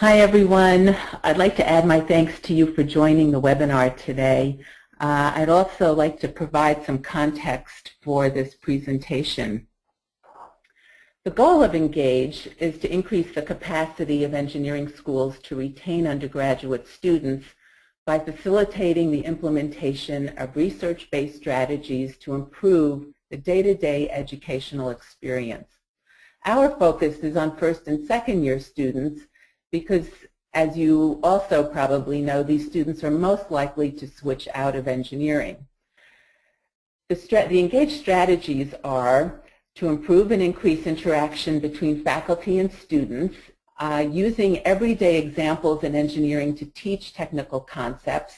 Hi everyone. I'd like to add my thanks to you for joining the webinar today. Uh, I'd also like to provide some context for this presentation. The goal of ENGAGE is to increase the capacity of engineering schools to retain undergraduate students by facilitating the implementation of research-based strategies to improve the day-to-day -day educational experience. Our focus is on first and second year students because as you also probably know, these students are most likely to switch out of engineering. The, the ENGAGE strategies are to improve and increase interaction between faculty and students uh, using everyday examples in engineering to teach technical concepts.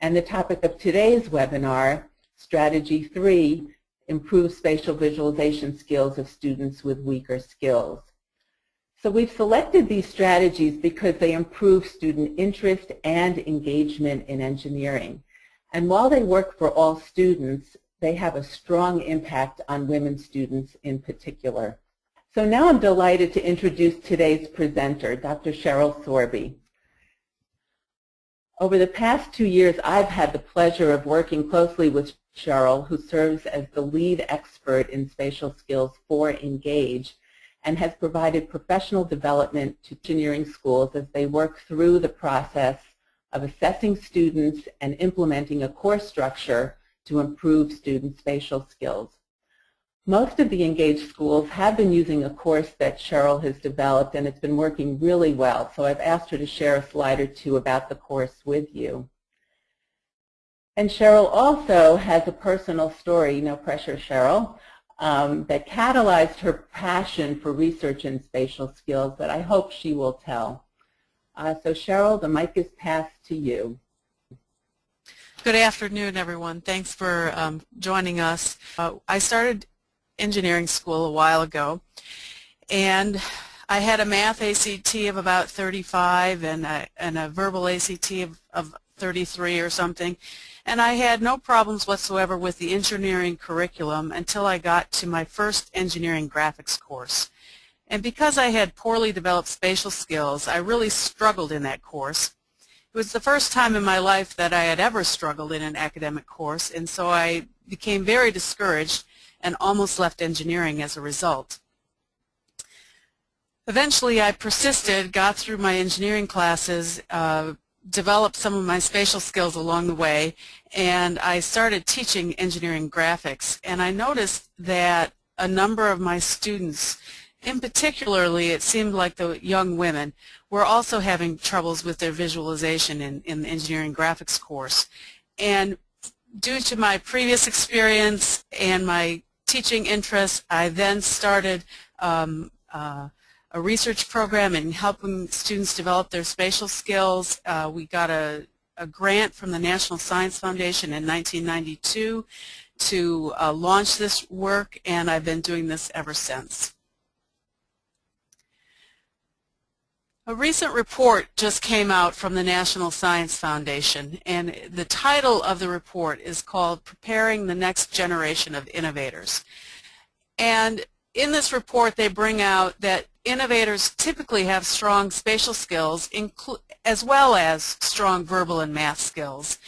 And the topic of today's webinar, Strategy 3, improve spatial visualization skills of students with weaker skills. So we've selected these strategies because they improve student interest and engagement in engineering. And while they work for all students, they have a strong impact on women students in particular. So now I'm delighted to introduce today's presenter, Dr. Sheryl Sorby. Over the past two years, I've had the pleasure of working closely with Sheryl, who serves as the lead expert in spatial skills for Engage and has provided professional development to engineering schools as they work through the process of assessing students and implementing a course structure to improve student spatial skills. Most of the engaged schools have been using a course that Sheryl has developed and it's been working really well. So I've asked her to share a slide or two about the course with you. And Sheryl also has a personal story, no pressure Sheryl, um, that catalyzed her passion for research in spatial skills that I hope she will tell. Uh, so Sheryl, the mic is passed to you. Good afternoon, everyone. Thanks for um, joining us. Uh, I started engineering school a while ago, and I had a math ACT of about 35 and a, and a verbal ACT of, of 33 or something, and I had no problems whatsoever with the engineering curriculum until I got to my first engineering graphics course. And because I had poorly developed spatial skills, I really struggled in that course. It was the first time in my life that I had ever struggled in an academic course, and so I became very discouraged and almost left engineering as a result. Eventually, I persisted, got through my engineering classes, uh, developed some of my spatial skills along the way, and I started teaching engineering graphics. And I noticed that a number of my students in particularly, it seemed like the young women were also having troubles with their visualization in, in the engineering graphics course. And due to my previous experience and my teaching interests I then started um, uh, a research program in helping students develop their spatial skills. Uh, we got a, a, grant from the National Science Foundation in 1992 to uh, launch this work, and I've been doing this ever since. A recent report just came out from the National Science Foundation, and the title of the report is called Preparing the Next Generation of Innovators. And in this report, they bring out that innovators typically have strong spatial skills as well as strong verbal and math skills.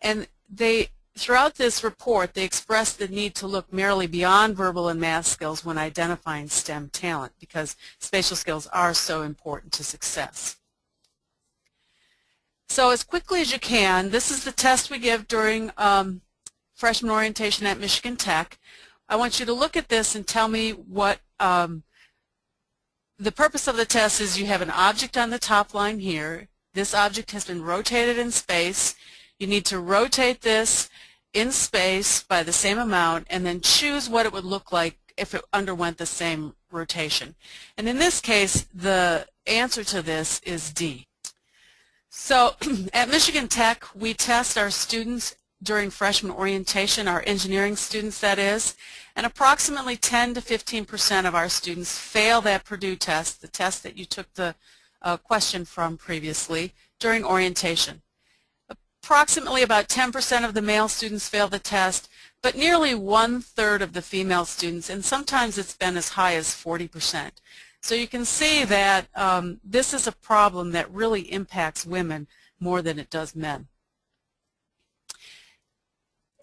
And they Throughout this report, they express the need to look merely beyond verbal and math skills when identifying STEM talent because spatial skills are so important to success. So as quickly as you can, this is the test we give during um, freshman orientation at Michigan Tech. I want you to look at this and tell me what um, the purpose of the test is you have an object on the top line here. This object has been rotated in space. You need to rotate this in space by the same amount and then choose what it would look like if it underwent the same rotation. And in this case, the answer to this is D. So at Michigan Tech, we test our students during freshman orientation, our engineering students that is, and approximately 10 to 15 percent of our students fail that Purdue test, the test that you took the uh, question from previously, during orientation. Approximately about 10% of the male students fail the test, but nearly one-third of the female students, and sometimes it's been as high as 40%. So you can see that um, this is a problem that really impacts women more than it does men.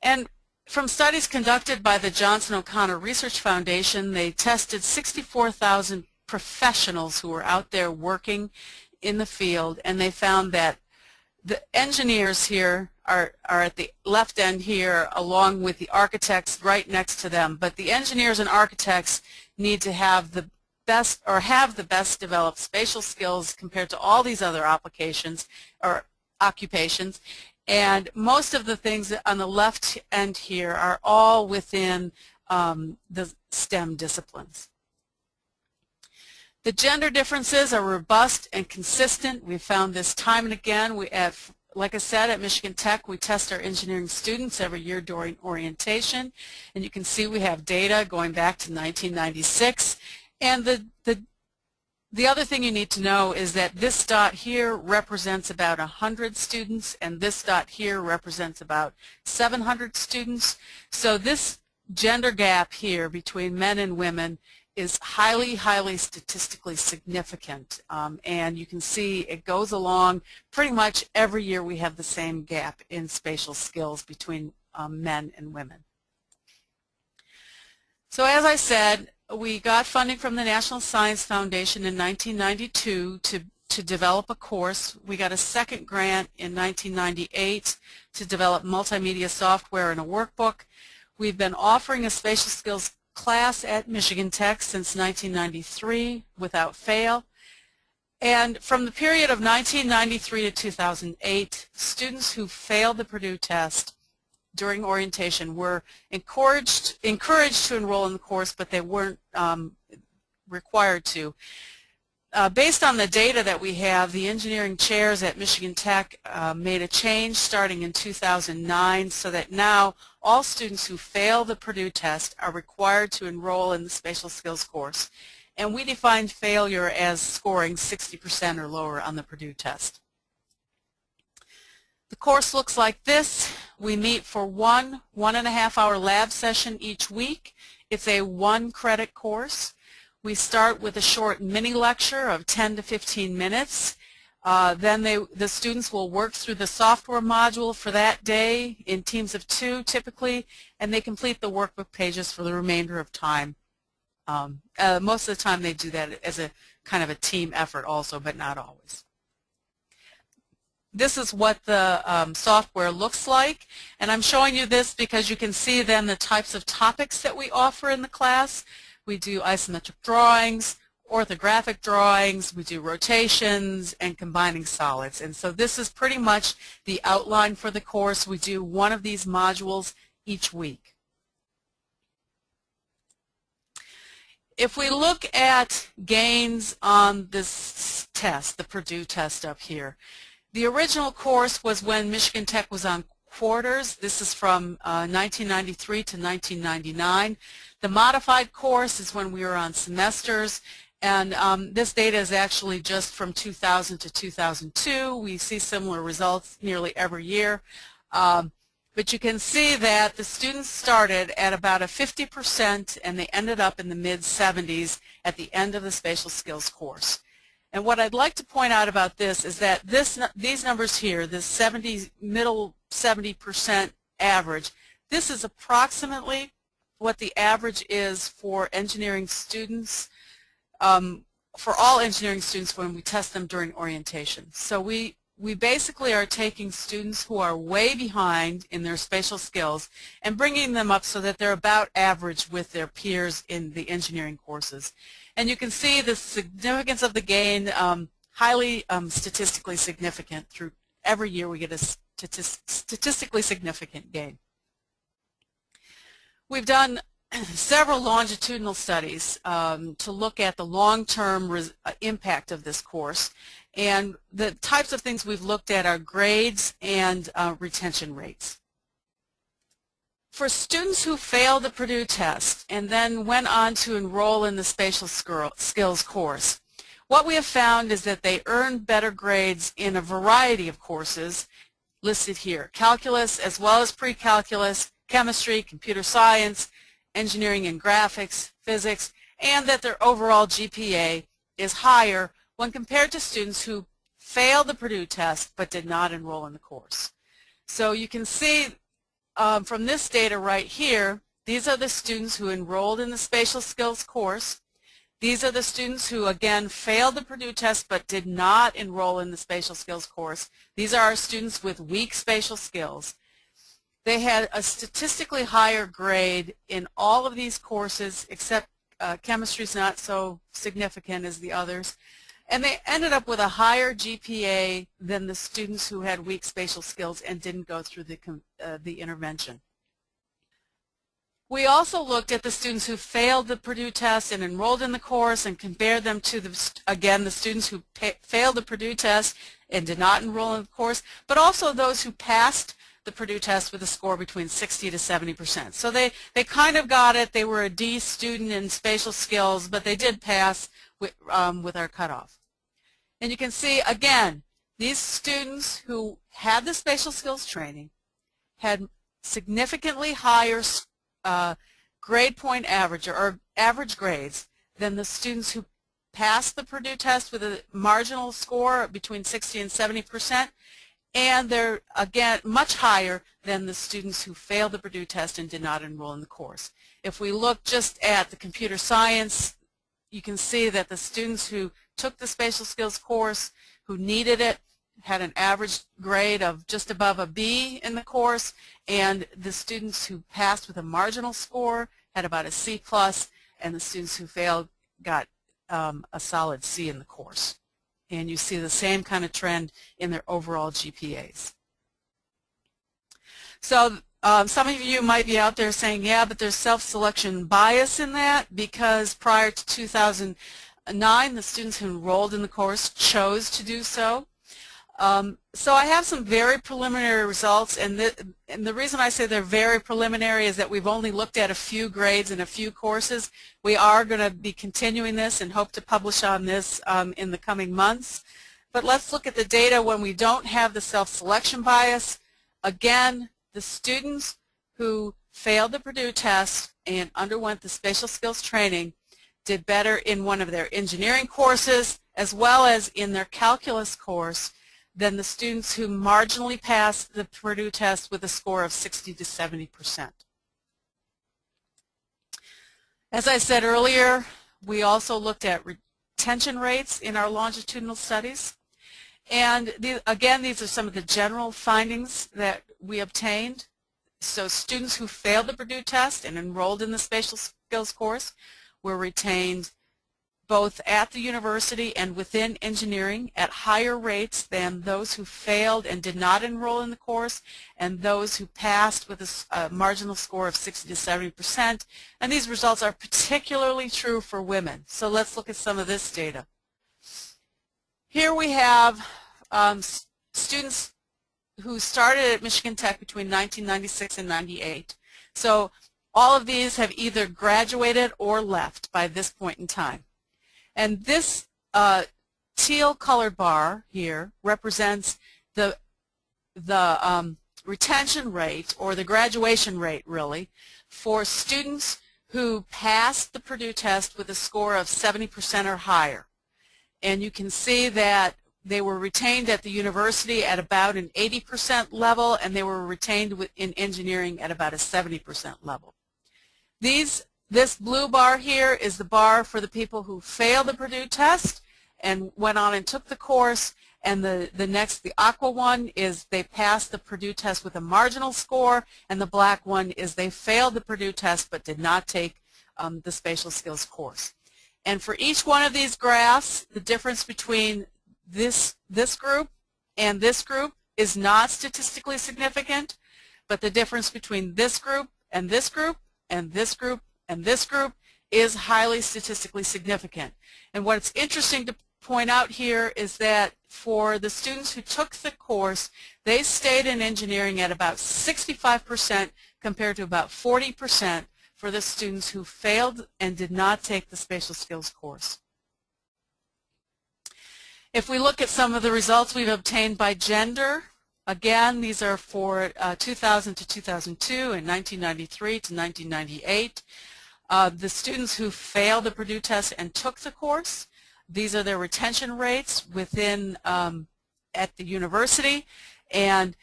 And from studies conducted by the Johnson O'Connor Research Foundation, they tested 64,000 professionals who were out there working in the field, and they found that the engineers here are, are at the left end here along with the architects right next to them. But the engineers and architects need to have the best or have the best developed spatial skills compared to all these other applications or occupations. And most of the things on the left end here are all within um, the STEM disciplines. The gender differences are robust and consistent. We've found this time and again. We like I said, at Michigan Tech, we test our engineering students every year during orientation. And you can see we have data going back to 1996. And the, the the other thing you need to know is that this dot here represents about 100 students and this dot here represents about 700 students. So this gender gap here between men and women is highly, highly statistically significant. Um, and you can see it goes along pretty much every year we have the same gap in spatial skills between um, men and women. So as I said, we got funding from the National Science Foundation in 1992 to, to develop a course. We got a second grant in 1998 to develop multimedia software and a workbook. We've been offering a spatial skills class at Michigan Tech since 1993 without fail. And from the period of 1993 to 2008, students who failed the Purdue test during orientation were encouraged, encouraged to enroll in the course, but they weren't um, required to. Uh, based on the data that we have, the engineering chairs at Michigan Tech uh, made a change starting in 2009 so that now all students who fail the Purdue test are required to enroll in the spatial skills course. And we define failure as scoring 60% or lower on the Purdue test. The course looks like this. We meet for one one and a half hour lab session each week. It's a one credit course. We start with a short mini lecture of 10 to 15 minutes. Uh, then they, the students will work through the software module for that day in teams of two typically, and they complete the workbook pages for the remainder of time. Um, uh, most of the time they do that as a kind of a team effort also, but not always this is what the um, software looks like. And I'm showing you this because you can see then the types of topics that we offer in the class. We do isometric drawings, orthographic drawings, we do rotations, and combining solids. And so this is pretty much the outline for the course. We do one of these modules each week. If we look at gains on this test, the Purdue test up here, the original course was when Michigan Tech was on quarters. This is from uh, 1993 to 1999. The modified course is when we were on semesters. And um, this data is actually just from 2000 to 2002. We see similar results nearly every year. Um, but you can see that the students started at about a 50% and they ended up in the mid-70s at the end of the spatial skills course. And what I'd like to point out about this is that this, these numbers here, this 70, middle 70% average, this is approximately what the average is for engineering students, um, for all engineering students when we test them during orientation. So we, we basically are taking students who are way behind in their spatial skills and bringing them up so that they're about average with their peers in the engineering courses. And you can see the significance of the gain, um, highly um, statistically significant through every year we get a statistically significant gain. We've done several longitudinal studies um, to look at the long-term uh, impact of this course. And the types of things we've looked at are grades and uh, retention rates. For students who failed the Purdue test and then went on to enroll in the spatial skills course, what we have found is that they earned better grades in a variety of courses listed here, calculus as well as pre-calculus, chemistry, computer science, engineering and graphics, physics, and that their overall GPA is higher when compared to students who failed the Purdue test but did not enroll in the course. So you can see um, from this data right here, these are the students who enrolled in the spatial skills course. These are the students who, again, failed the Purdue test but did not enroll in the spatial skills course. These are our students with weak spatial skills. They had a statistically higher grade in all of these courses except uh, chemistry is not so significant as the others. And they ended up with a higher GPA than the students who had weak spatial skills and didn't go through the, uh, the intervention. We also looked at the students who failed the Purdue test and enrolled in the course and compared them to, the, again, the students who failed the Purdue test and did not enroll in the course, but also those who passed the Purdue test with a score between 60 to 70 percent. So they, they kind of got it. They were a D student in spatial skills, but they did pass with, um, with our cutoff. And you can see, again, these students who had the spatial skills training had significantly higher uh, grade point average or average grades than the students who passed the Purdue test with a marginal score between 60 and 70 percent and they're, again, much higher than the students who failed the Purdue test and did not enroll in the course. If we look just at the computer science, you can see that the students who took the spatial skills course, who needed it, had an average grade of just above a B in the course, and the students who passed with a marginal score had about a C plus, and the students who failed got um, a solid C in the course and you see the same kind of trend in their overall GPAs. So um, some of you might be out there saying, yeah, but there's self-selection bias in that because prior to 2009, the students who enrolled in the course chose to do so. Um, so I have some very preliminary results, and the, and the reason I say they're very preliminary is that we've only looked at a few grades and a few courses. We are going to be continuing this and hope to publish on this um, in the coming months. But let's look at the data when we don't have the self-selection bias. Again, the students who failed the Purdue test and underwent the spatial skills training did better in one of their engineering courses as well as in their calculus course than the students who marginally passed the Purdue test with a score of 60 to 70 percent. As I said earlier, we also looked at retention rates in our longitudinal studies. And the, again, these are some of the general findings that we obtained. So students who failed the Purdue test and enrolled in the spatial skills course were retained both at the university and within engineering at higher rates than those who failed and did not enroll in the course and those who passed with a, a marginal score of 60 to 70 percent. And these results are particularly true for women. So let's look at some of this data. Here we have um, students who started at Michigan Tech between 1996 and 98. So all of these have either graduated or left by this point in time. And this uh, teal colored bar here represents the, the um, retention rate or the graduation rate really for students who passed the Purdue test with a score of 70% or higher. And you can see that they were retained at the university at about an 80% level and they were retained in engineering at about a 70% level. These this blue bar here is the bar for the people who failed the Purdue test and went on and took the course. And the, the next, the aqua one, is they passed the Purdue test with a marginal score. And the black one is they failed the Purdue test but did not take um, the spatial skills course. And for each one of these graphs, the difference between this, this group and this group is not statistically significant, but the difference between this group and this group and this group and this group is highly statistically significant. And what's interesting to point out here is that for the students who took the course, they stayed in engineering at about 65% compared to about 40% for the students who failed and did not take the spatial skills course. If we look at some of the results we've obtained by gender, again, these are for uh, 2000 to 2002 and 1993 to 1998. Uh, the students who failed the Purdue test and took the course, these are their retention rates within um, at the university. And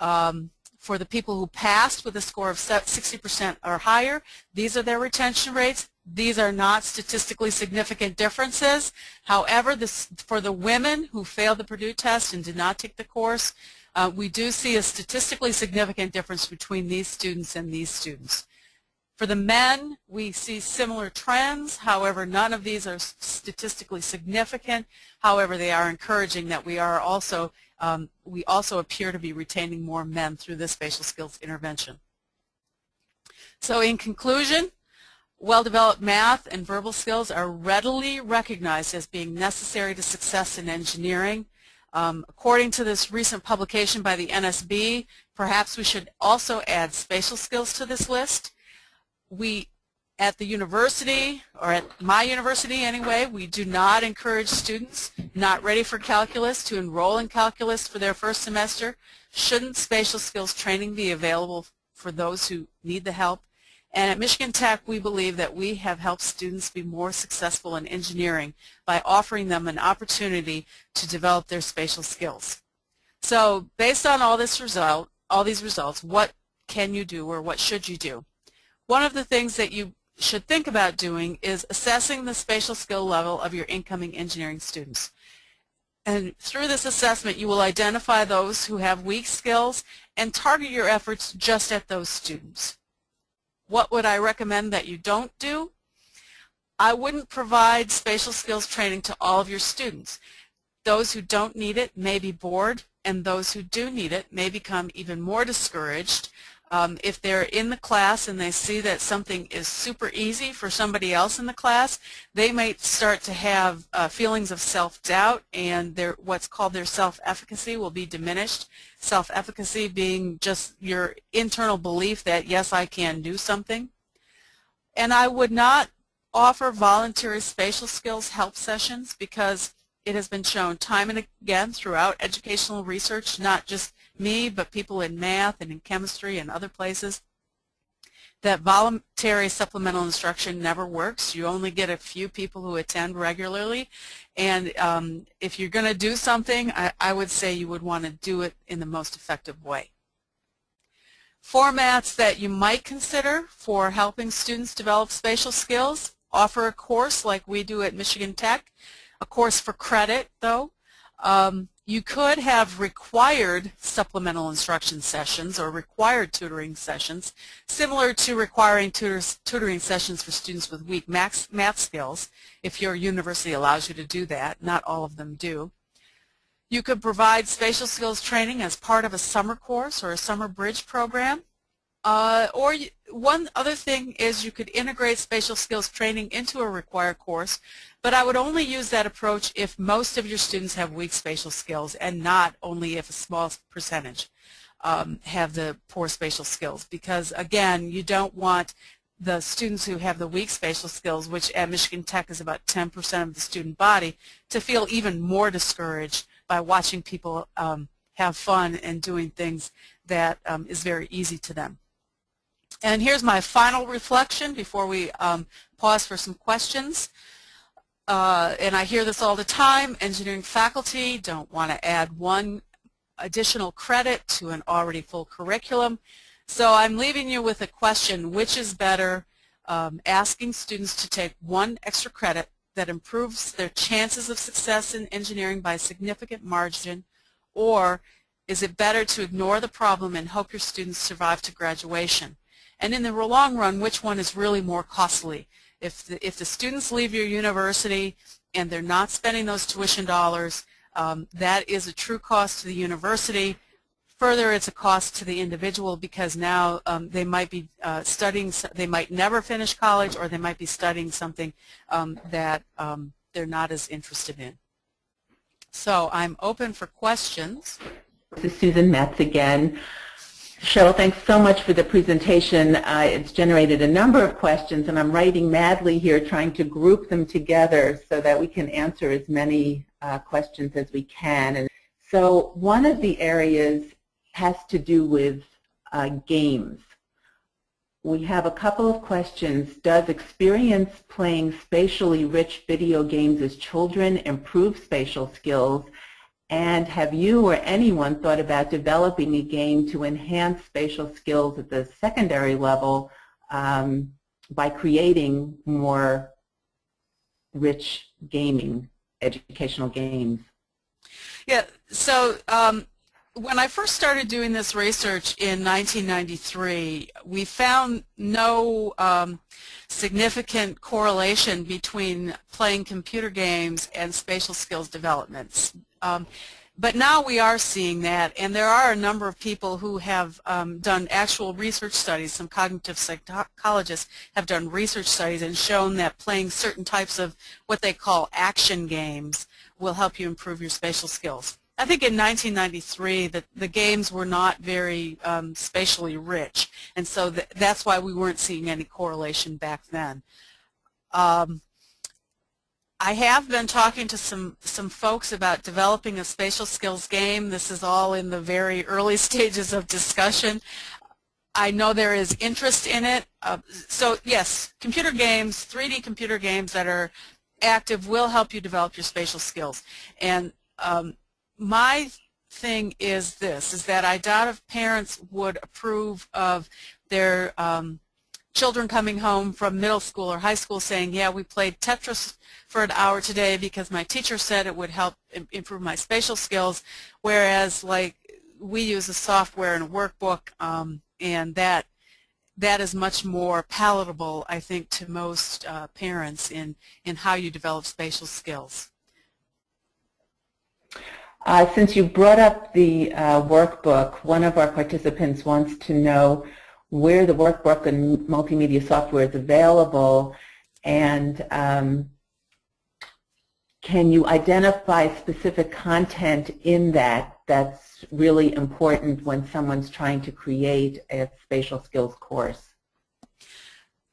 um, for the people who passed with a score of 60% or higher, these are their retention rates. These are not statistically significant differences. However, this, for the women who failed the Purdue test and did not take the course, uh, we do see a statistically significant difference between these students and these students. For the men, we see similar trends. However, none of these are statistically significant. However, they are encouraging that we are also um, we also appear to be retaining more men through this spatial skills intervention. So in conclusion, well-developed math and verbal skills are readily recognized as being necessary to success in engineering. Um, according to this recent publication by the NSB, perhaps we should also add spatial skills to this list we at the university, or at my university anyway, we do not encourage students not ready for calculus to enroll in calculus for their first semester. Shouldn't spatial skills training be available for those who need the help? And at Michigan Tech, we believe that we have helped students be more successful in engineering by offering them an opportunity to develop their spatial skills. So based on all this result, all these results, what can you do or what should you do? One of the things that you should think about doing is assessing the spatial skill level of your incoming engineering students. And through this assessment, you will identify those who have weak skills and target your efforts just at those students. What would I recommend that you don't do? I wouldn't provide spatial skills training to all of your students. Those who don't need it may be bored, and those who do need it may become even more discouraged um, if they're in the class and they see that something is super easy for somebody else in the class, they might start to have uh, feelings of self-doubt and their what's called their self-efficacy will be diminished. Self-efficacy being just your internal belief that, yes, I can do something. And I would not offer voluntary spatial skills help sessions because it has been shown time and again throughout educational research, not just me, but people in math and in chemistry and other places, that voluntary supplemental instruction never works. You only get a few people who attend regularly. And um, if you're going to do something, I, I would say you would want to do it in the most effective way. Formats that you might consider for helping students develop spatial skills, offer a course like we do at Michigan Tech, a course for credit though, um, you could have required supplemental instruction sessions or required tutoring sessions, similar to requiring tutors, tutoring sessions for students with weak math skills, if your university allows you to do that. Not all of them do. You could provide spatial skills training as part of a summer course or a summer bridge program. Uh, or you, one other thing is you could integrate spatial skills training into a required course, but I would only use that approach if most of your students have weak spatial skills and not only if a small percentage um, have the poor spatial skills. Because again, you don't want the students who have the weak spatial skills, which at Michigan Tech is about 10% of the student body, to feel even more discouraged by watching people um, have fun and doing things that um, is very easy to them. And here's my final reflection before we um, pause for some questions. Uh, and I hear this all the time, engineering faculty don't want to add one additional credit to an already full curriculum. So I'm leaving you with a question, which is better, um, asking students to take one extra credit that improves their chances of success in engineering by a significant margin, or is it better to ignore the problem and hope your students survive to graduation? And in the long run, which one is really more costly? If the, if the students leave your university and they're not spending those tuition dollars, um, that is a true cost to the university. Further, it's a cost to the individual because now um, they might be uh, studying, they might never finish college or they might be studying something um, that um, they're not as interested in. So I'm open for questions. This is Susan Metz again. Sheryl, thanks so much for the presentation. Uh, it's generated a number of questions, and I'm writing madly here trying to group them together so that we can answer as many uh, questions as we can. And so one of the areas has to do with uh, games. we have a couple of questions. Does experience playing spatially rich video games as children improve spatial skills? And have you or anyone thought about developing a game to enhance spatial skills at the secondary level um, by creating more rich gaming, educational games? Yeah, so um, when I first started doing this research in 1993, we found no um, significant correlation between playing computer games and spatial skills developments. Um, but now we are seeing that, and there are a number of people who have um, done actual research studies. Some cognitive psychologists have done research studies and shown that playing certain types of what they call action games will help you improve your spatial skills. I think in 1993 the, the games were not very um, spatially rich, and so th that's why we weren't seeing any correlation back then. Um, I have been talking to some, some folks about developing a spatial skills game. This is all in the very early stages of discussion. I know there is interest in it. Uh, so yes, computer games, 3D computer games that are active will help you develop your spatial skills. And um, my thing is this, is that I doubt if parents would approve of their um, children coming home from middle school or high school saying, yeah, we played Tetris for an hour today because my teacher said it would help improve my spatial skills, whereas like we use a software and a workbook um, and that that is much more palatable, I think, to most uh, parents in, in how you develop spatial skills. Uh, since you brought up the uh, workbook, one of our participants wants to know where the workbook and multimedia software is available and um, can you identify specific content in that that's really important when someone's trying to create a spatial skills course?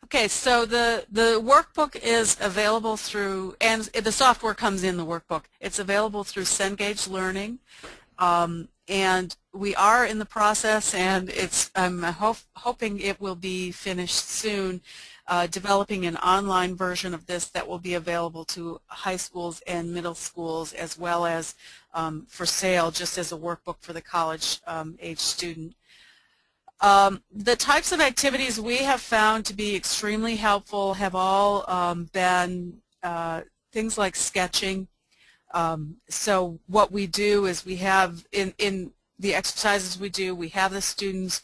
Okay, so the, the workbook is available through, and the software comes in the workbook. It's available through Cengage Learning. Um, and we are in the process, and it's I'm ho hoping it will be finished soon, uh, developing an online version of this that will be available to high schools and middle schools as well as um, for sale just as a workbook for the college um, age student. Um, the types of activities we have found to be extremely helpful have all um, been uh, things like sketching. Um, so what we do is we have in, in the exercises we do, we have the students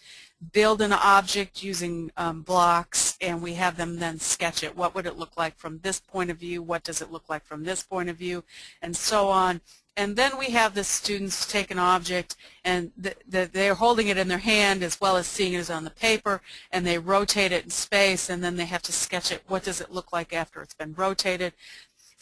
build an object using um, blocks and we have them then sketch it. What would it look like from this point of view? What does it look like from this point of view? And so on. And then we have the students take an object and the, they're holding it in their hand as well as seeing it as on the paper and they rotate it in space and then they have to sketch it. What does it look like after it's been rotated?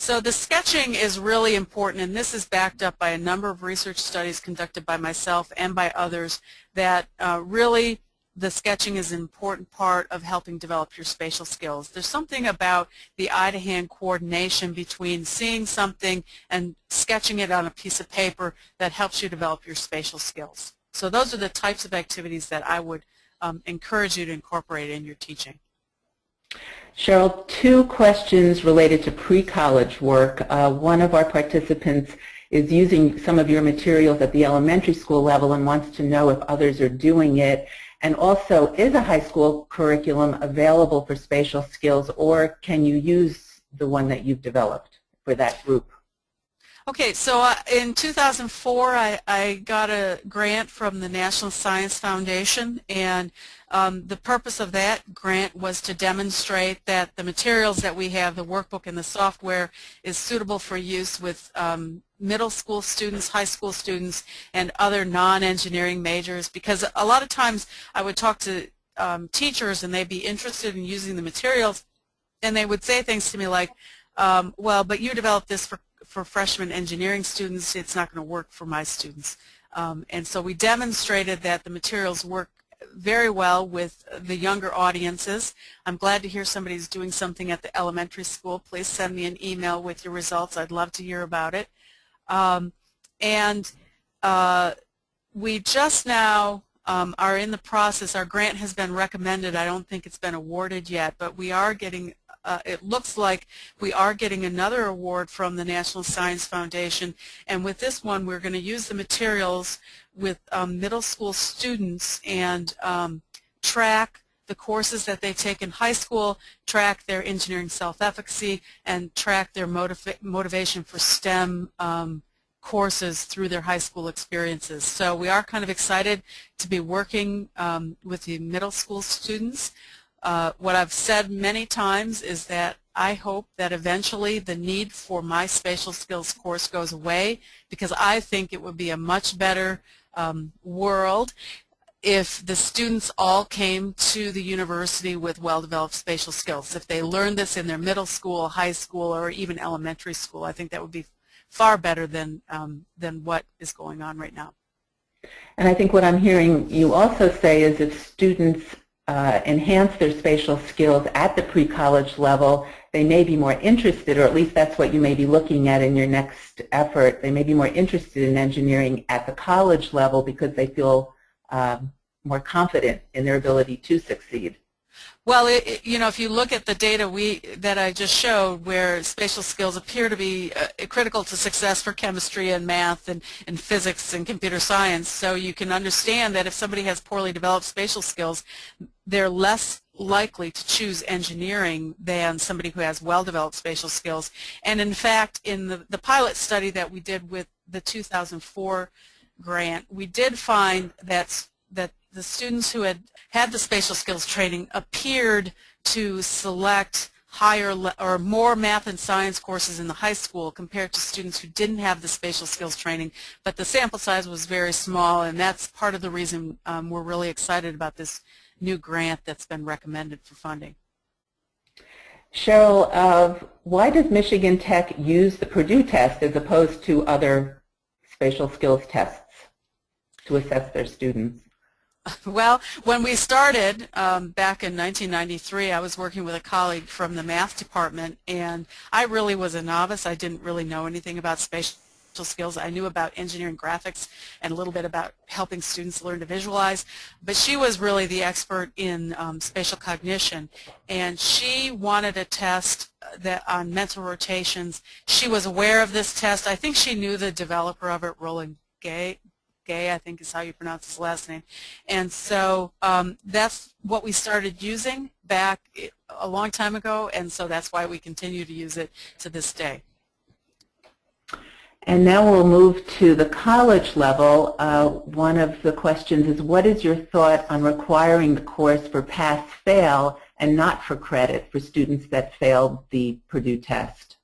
So the sketching is really important and this is backed up by a number of research studies conducted by myself and by others that uh, really the sketching is an important part of helping develop your spatial skills. There's something about the eye-to-hand coordination between seeing something and sketching it on a piece of paper that helps you develop your spatial skills. So those are the types of activities that I would um, encourage you to incorporate in your teaching. Sheryl, two questions related to pre-college work. Uh, one of our participants is using some of your materials at the elementary school level and wants to know if others are doing it. And also, is a high school curriculum available for spatial skills or can you use the one that you've developed for that group? Okay, so uh, in 2004 I, I got a grant from the National Science Foundation and um, the purpose of that grant was to demonstrate that the materials that we have, the workbook and the software, is suitable for use with um, middle school students, high school students, and other non-engineering majors because a lot of times I would talk to um, teachers and they'd be interested in using the materials and they would say things to me like, um, well, but you developed this for for freshman engineering students, it's not going to work for my students. Um, and so we demonstrated that the materials work very well with the younger audiences. I'm glad to hear somebody's doing something at the elementary school. Please send me an email with your results. I'd love to hear about it. Um, and uh, we just now um, are in the process. Our grant has been recommended. I don't think it's been awarded yet, but we are getting uh, it looks like we are getting another award from the National Science Foundation. And with this one, we're going to use the materials with um, middle school students and um, track the courses that they take in high school, track their engineering self-efficacy, and track their motiva motivation for STEM um, courses through their high school experiences. So we are kind of excited to be working um, with the middle school students. Uh, what I've said many times is that I hope that eventually the need for my spatial skills course goes away because I think it would be a much better um, world if the students all came to the university with well-developed spatial skills. If they learned this in their middle school, high school, or even elementary school, I think that would be far better than, um, than what is going on right now. And I think what I'm hearing you also say is if students uh, enhance their spatial skills at the pre-college level, they may be more interested, or at least that's what you may be looking at in your next effort. They may be more interested in engineering at the college level because they feel um, more confident in their ability to succeed. Well, it, it, you know, if you look at the data we that I just showed, where spatial skills appear to be uh, critical to success for chemistry and math and, and physics and computer science, so you can understand that if somebody has poorly developed spatial skills, they're less likely to choose engineering than somebody who has well-developed spatial skills. And in fact, in the, the pilot study that we did with the 2004 grant, we did find that that the students who had had the spatial skills training appeared to select higher or more math and science courses in the high school compared to students who didn't have the spatial skills training, but the sample size was very small, and that's part of the reason um, we're really excited about this new grant that's been recommended for funding. Sheryl, uh, why does Michigan Tech use the Purdue test as opposed to other spatial skills tests to assess their students? Well, when we started um, back in 1993, I was working with a colleague from the math department, and I really was a novice. I didn't really know anything about spatial skills. I knew about engineering graphics and a little bit about helping students learn to visualize, but she was really the expert in um, spatial cognition, and she wanted a test that on mental rotations. She was aware of this test. I think she knew the developer of it, Roland Guay, Guay, I think is how you pronounce his last name. And so um, that's what we started using back a long time ago, and so that's why we continue to use it to this day. And now we'll move to the college level. Uh, one of the questions is, what is your thought on requiring the course for pass-fail and not for credit for students that failed the Purdue test?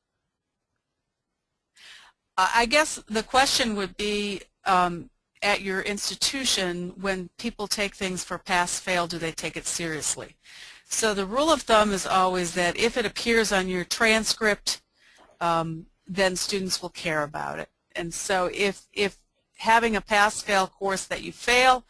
I guess the question would be, um, at your institution, when people take things for pass-fail, do they take it seriously? So the rule of thumb is always that if it appears on your transcript, um, then students will care about it. And so if, if having a pass-fail course that you fail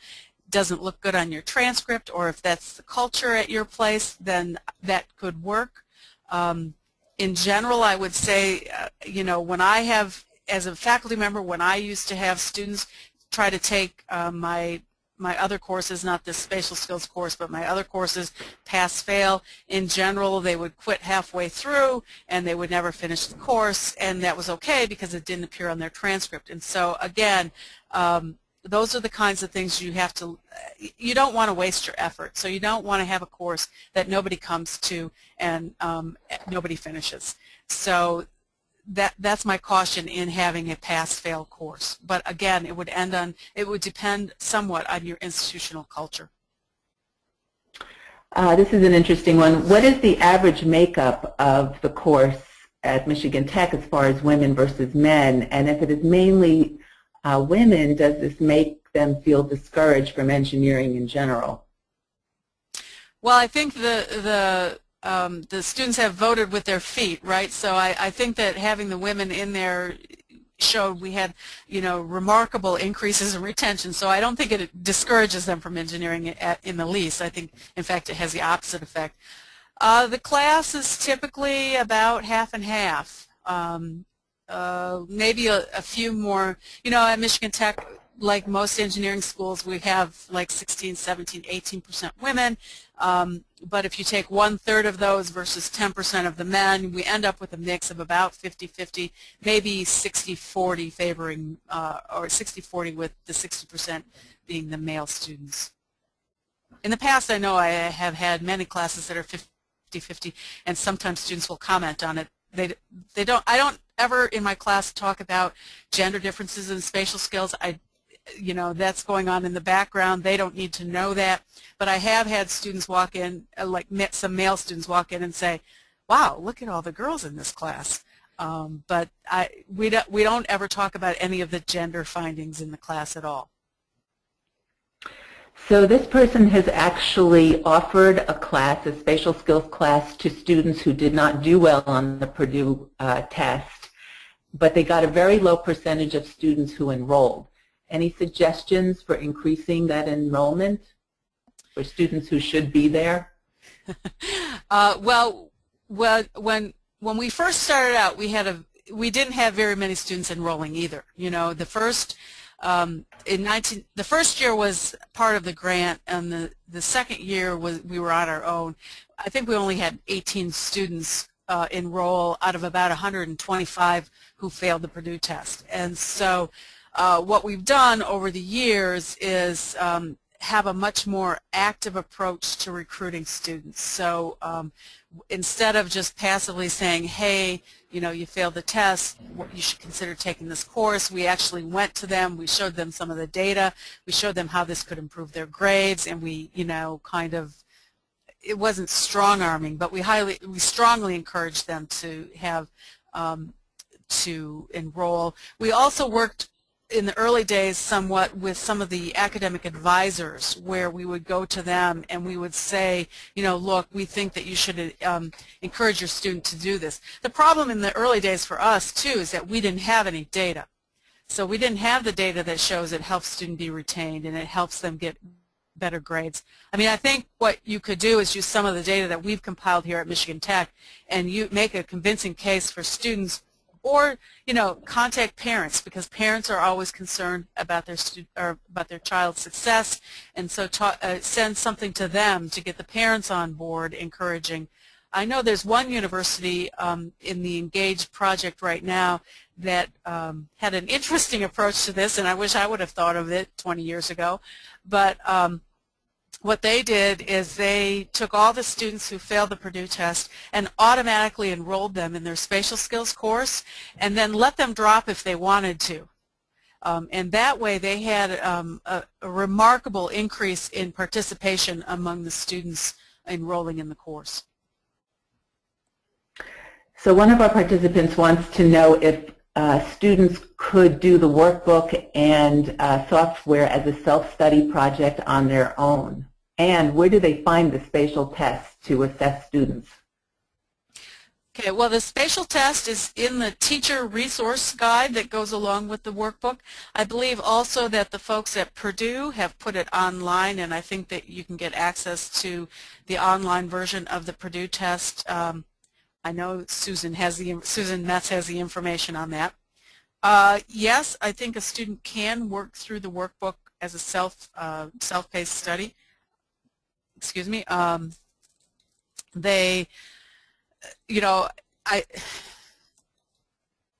doesn't look good on your transcript, or if that's the culture at your place, then that could work. Um, in general, I would say, uh, you know, when I have as a faculty member, when I used to have students try to take uh, my my other courses, not this spatial skills course, but my other courses, pass fail. In general, they would quit halfway through and they would never finish the course, and that was okay because it didn't appear on their transcript. And so, again, um, those are the kinds of things you have to, you don't want to waste your effort. So you don't want to have a course that nobody comes to and um, nobody finishes. So that that's my caution in having a pass-fail course. But again, it would end on it would depend somewhat on your institutional culture. Uh, this is an interesting one. What is the average makeup of the course at Michigan Tech as far as women versus men? And if it is mainly uh, women, does this make them feel discouraged from engineering in general? Well, I think the the um, the students have voted with their feet, right? So I, I think that having the women in there showed we had, you know, remarkable increases in retention. So I don't think it discourages them from engineering in the least. I think, in fact, it has the opposite effect. Uh, the class is typically about half and half. Um, uh, maybe a, a, few more. You know, at Michigan Tech, like most engineering schools, we have like 16, 17, 18% women. Um, but if you take one-third of those versus 10% of the men, we end up with a mix of about 50-50, maybe 60-40 favoring, uh, or 60-40 with the 60% being the male students. In the past, I know I have had many classes that are 50-50, and sometimes students will comment on it. They, they don't, I don't ever in my class talk about gender differences in spatial skills. I you know, that's going on in the background. They don't need to know that. But I have had students walk in, uh, like some male students walk in and say, wow, look at all the girls in this class. Um, but I, we, don't, we don't ever talk about any of the gender findings in the class at all. So this person has actually offered a class, a spatial skills class, to students who did not do well on the Purdue uh, test, but they got a very low percentage of students who enrolled. Any suggestions for increasing that enrollment for students who should be there? uh, well, well, when when we first started out, we had a we didn't have very many students enrolling either. You know, the first um, in 19 the first year was part of the grant, and the the second year was we were on our own. I think we only had 18 students uh, enroll out of about 125 who failed the Purdue test, and so uh, what we've done over the years is um, have a much more active approach to recruiting students. So um, instead of just passively saying, hey, you know, you failed the test, you should consider taking this course, we actually went to them, we showed them some of the data, we showed them how this could improve their grades, and we, you know, kind of, it wasn't strong-arming, but we highly, we strongly encouraged them to have, um, to enroll. We also worked in the early days somewhat with some of the academic advisors where we would go to them and we would say, you know, look, we think that you should um, encourage your student to do this. The problem in the early days for us, too, is that we didn't have any data. So we didn't have the data that shows it helps students be retained and it helps them get better grades. I mean, I think what you could do is use some of the data that we've compiled here at Michigan Tech and you make a convincing case for students or you know contact parents because parents are always concerned about their or about their child's success. And so uh, send something to them to get the parents on board encouraging. I know there's one university um, in the Engage project right now that um, had an interesting approach to this and I wish I would have thought of it 20 years ago. But um, what they did is they took all the students who failed the Purdue test and automatically enrolled them in their spatial skills course and then let them drop if they wanted to. Um, and that way they had um, a, a, remarkable increase in participation among the students enrolling in the course. So one of our participants wants to know if uh, students could do the workbook and uh, software as a self-study project on their own. And where do they find the spatial tests to assess students? Okay, well the spatial test is in the teacher resource guide that goes along with the workbook. I believe also that the folks at Purdue have put it online and I think that you can get access to the online version of the Purdue test um, I know Susan has the Susan Metz has the information on that. Uh, yes, I think a student can work through the workbook as a self uh, self-paced study. Excuse me. Um, they, you know, I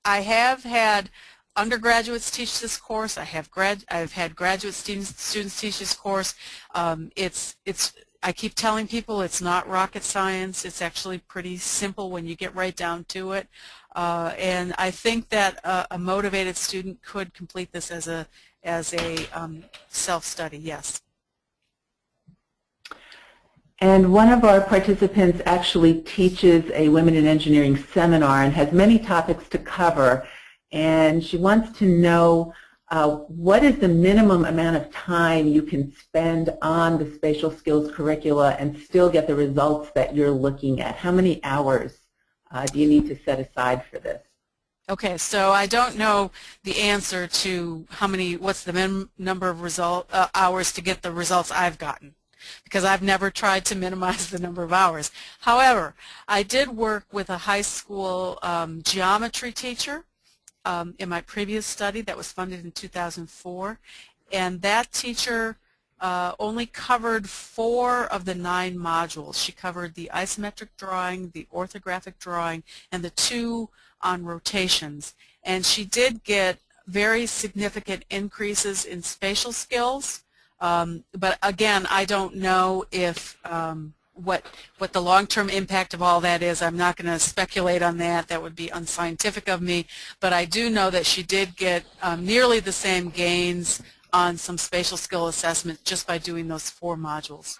I have had undergraduates teach this course. I have grad I've had graduate students students teach this course. Um, it's it's I keep telling people it's not rocket science. It's actually pretty simple when you get right down to it. Uh, and I think that a, motivated student could complete this as a as a um, self-study. Yes. And one of our participants actually teaches a Women in Engineering seminar and has many topics to cover. And she wants to know uh, what is the minimum amount of time you can spend on the spatial skills curricula and still get the results that you're looking at? How many hours uh, do you need to set aside for this? Okay, so I don't know the answer to how many, what's the minimum number of result uh, hours to get the results I've gotten because I've never tried to minimize the number of hours. However, I did work with a high school um, geometry teacher um, in my previous study that was funded in 2004 and that teacher uh, only covered four of the nine modules. She covered the isometric drawing, the orthographic drawing, and the two on rotations. And she did get very significant increases in spatial skills. Um, but again, I don't know if um, what what the long-term impact of all that is. I'm not going to speculate on that. That would be unscientific of me. But I do know that she did get um, nearly the same gains on some spatial skill assessment just by doing those four modules.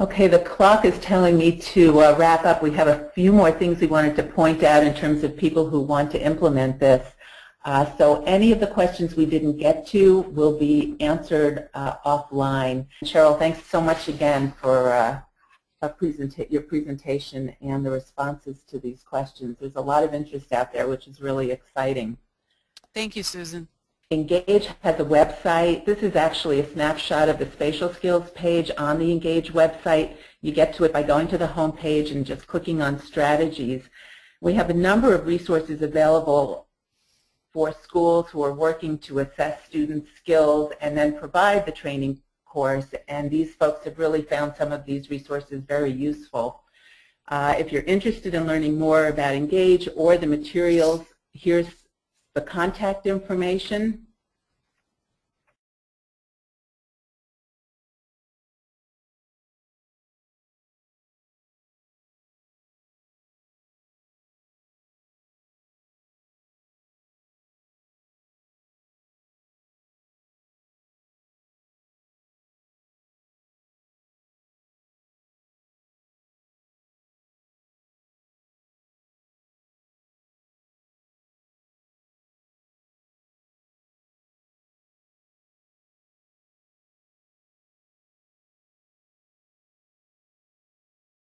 Okay, the clock is telling me to uh, wrap up. We have a few more things we wanted to point out in terms of people who want to implement this. Uh, so any of the questions we didn't get to will be answered uh, offline. Sheryl, thanks so much again for uh, presenta your presentation and the responses to these questions. There's a lot of interest out there, which is really exciting. Thank you, Susan. Engage has a website. This is actually a snapshot of the spatial skills page on the Engage website. You get to it by going to the home page and just clicking on strategies. We have a number of resources available for schools who are working to assess students' skills and then provide the training course. And these folks have really found some of these resources very useful. Uh, if you're interested in learning more about Engage or the materials, here's the contact information.